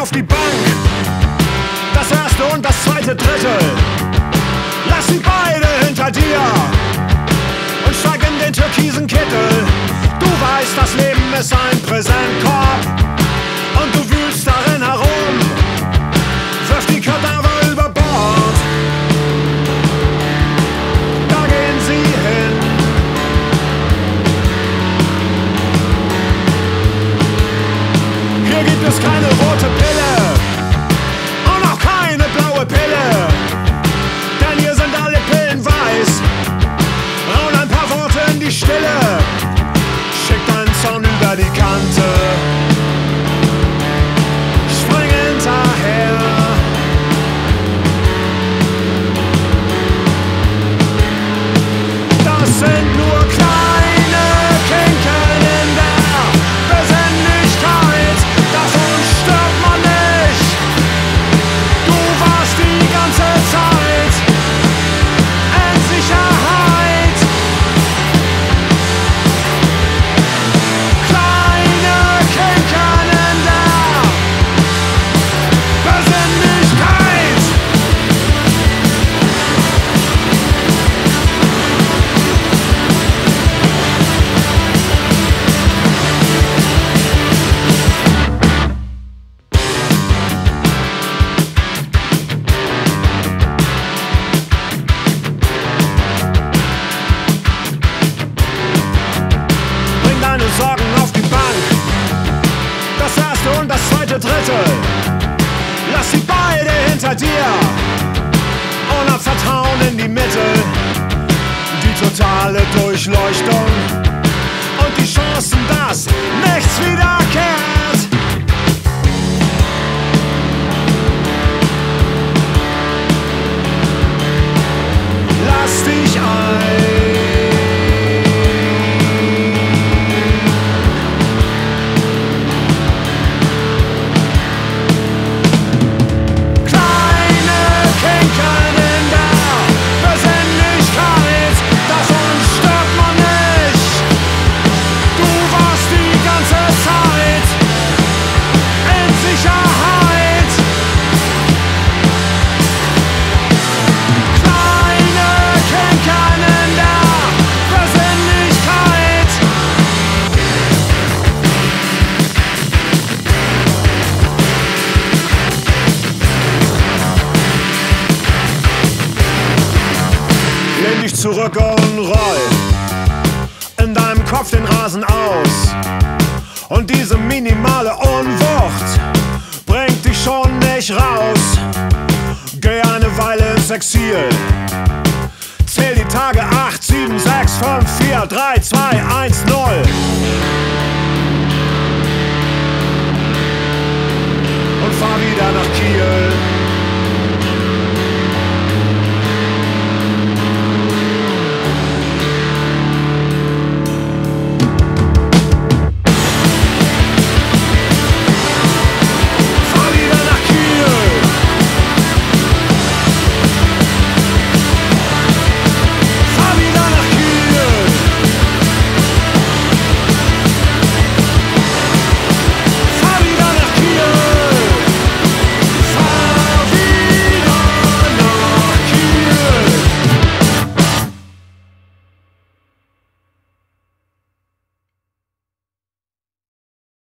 auf die Bank. Das erste und das zweite Drittel lassen beide hinter dir und steig in den türkisen Kittel. Du weißt, das Leben ist ein Präsentkorb. das keine to Pille. Lass sie beide hinter dir. Und hab Vertrauen in die Mitte. Die totale Durchleuchtung. Und die Chancen, dass nichts wiederkehrt. Dich zurück und roll in deinem Kopf den Rasen aus. Und diese minimale Unwucht bringt dich schon nicht raus. Geh eine Weile ins Exil. Zähl die Tage 8, 7, 6, 5, 4, 3, 2, 1, 0.